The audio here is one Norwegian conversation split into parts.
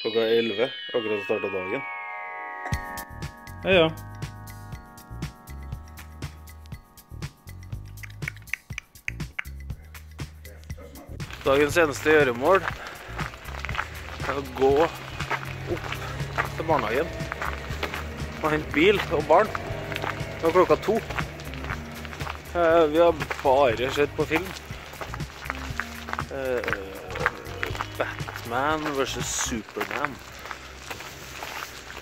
Klokka er 11. Akkurat starta dagen. Ja, ja. Dagens eneste gjøremål er å gå opp til barnehagen og hente bil og barn. Nå er klokka to. Eh, Vi har bare sett på film. Eh, Batman versus Superman.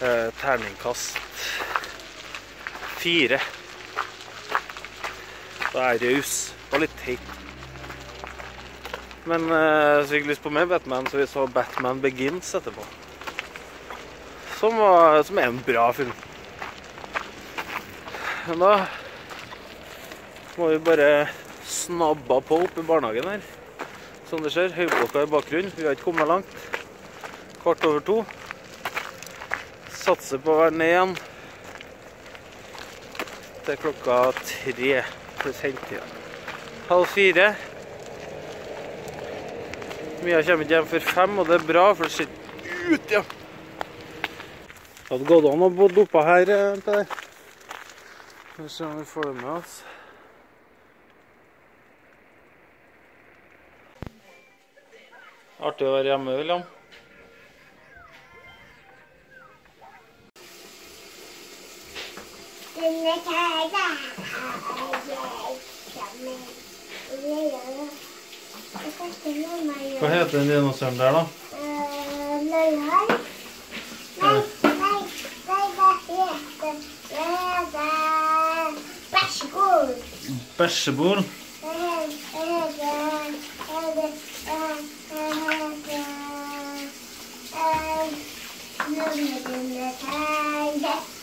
Eh, Terningkast fire. Det er raus og litt teit. Men eh, så fikk lyst på mer Batman, så vi så Batman Begins etterpå. Som, var, som er en bra film. Men da må vi bare snabba på opp i barnehagen her. Som det ser, høyblokka i bakgrunnen. Vi har ikke kommet langt. Kvart over to. Satser på å være ned igjen til klokka tre pluss hentetida. Halv fire. Mia kommer ikke hjem før fem, og det er bra, for det ser ut, ja. Det hadde gått an å bo oppa her, eh, Per. Skal vi se om vi får det med oss. Artig å være hjemme, William. Denne. Hva heter den dinosauren der, da? Eh, Løgnhår? Nei, nei, nei, hva heter heter Bæsjebol. Bæsjebol. Hadi bakalım.